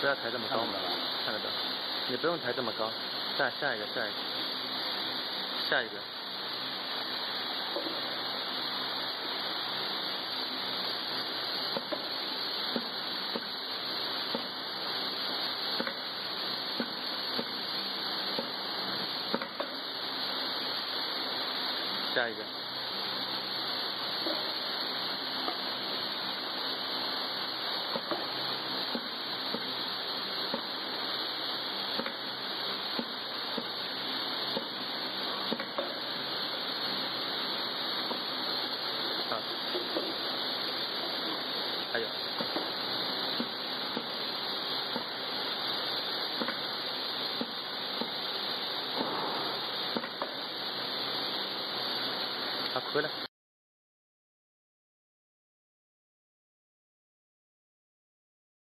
不要抬这么高嘛，看得到。你不用抬这么高，下下一个，下一个，下一个。下一个。还有，他亏了。